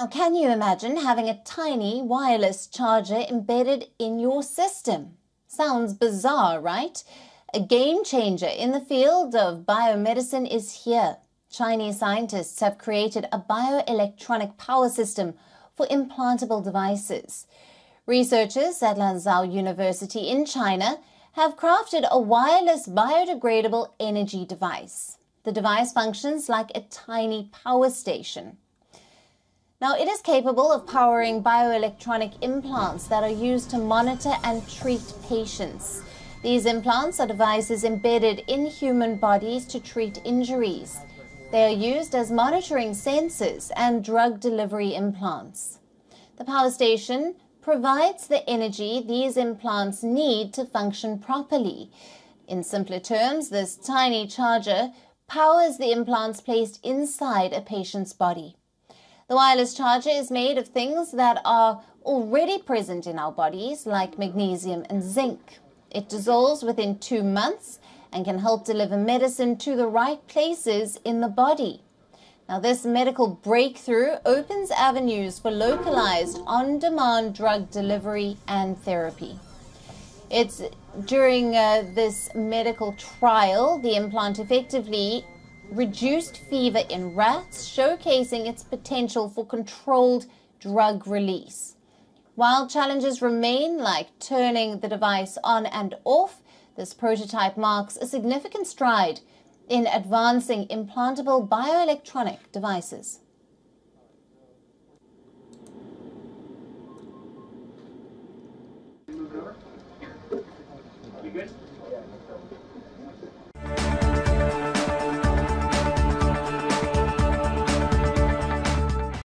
Now, can you imagine having a tiny wireless charger embedded in your system? Sounds bizarre, right? A game changer in the field of biomedicine is here. Chinese scientists have created a bioelectronic power system for implantable devices. Researchers at Lanzhou University in China have crafted a wireless biodegradable energy device. The device functions like a tiny power station. Now, it is capable of powering bioelectronic implants that are used to monitor and treat patients. These implants are devices embedded in human bodies to treat injuries. They are used as monitoring sensors and drug delivery implants. The power station provides the energy these implants need to function properly. In simpler terms, this tiny charger powers the implants placed inside a patient's body. The wireless charger is made of things that are already present in our bodies, like magnesium and zinc. It dissolves within two months and can help deliver medicine to the right places in the body. Now, this medical breakthrough opens avenues for localized on demand drug delivery and therapy. It's during uh, this medical trial, the implant effectively reduced fever in rats, showcasing its potential for controlled drug release. While challenges remain, like turning the device on and off, this prototype marks a significant stride in advancing implantable bioelectronic devices. You good?